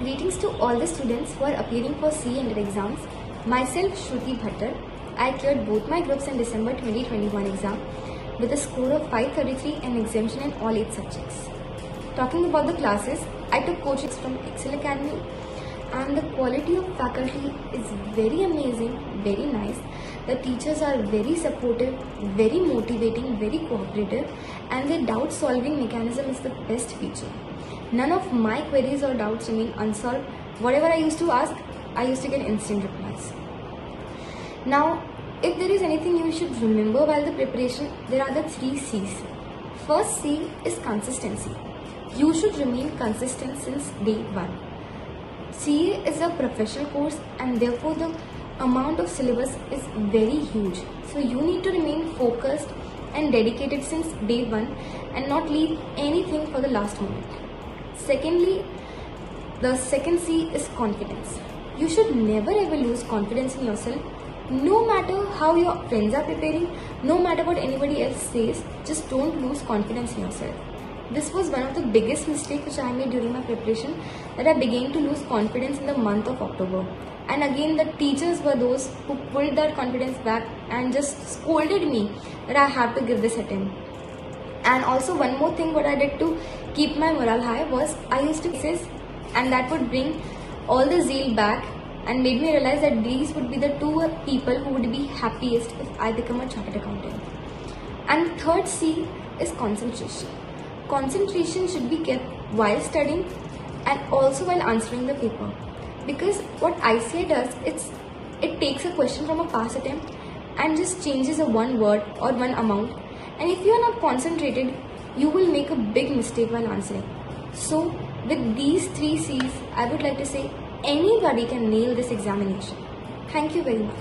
Greetings to all the students who are appearing for Inter exams. Myself Shruti Bhattar. I cleared both my groups in December 2021 exam with a score of 533 and exemption in all 8 subjects. Talking about the classes, I took coaching from Excel Academy and the quality of faculty is very amazing, very nice. The teachers are very supportive, very motivating, very cooperative and their doubt solving mechanism is the best feature. None of my queries or doubts remain unsolved. Whatever I used to ask, I used to get instant replies. Now, if there is anything you should remember while the preparation, there are the three C's. First C is consistency. You should remain consistent since day one. CA is a professional course and therefore the amount of syllabus is very huge. So you need to remain focused and dedicated since day one and not leave anything for the last moment. Secondly, the second C is confidence. You should never ever lose confidence in yourself. No matter how your friends are preparing, no matter what anybody else says, just don't lose confidence in yourself. This was one of the biggest mistakes which I made during my preparation that I began to lose confidence in the month of October. And again, the teachers were those who pulled that confidence back and just scolded me that I have to give this attempt. And also one more thing what I did to keep my morale high was I used to exercise and that would bring all the zeal back and made me realize that these would be the two people who would be happiest if I become a chartered accountant. And third C is concentration. Concentration should be kept while studying and also while answering the paper. Because what ICAI does, it's it takes a question from a past attempt and just changes a one word or one amount. And if you are not concentrated, you will make a big mistake while answering. So, with these three C's, I would like to say anybody can nail this examination. Thank you very much.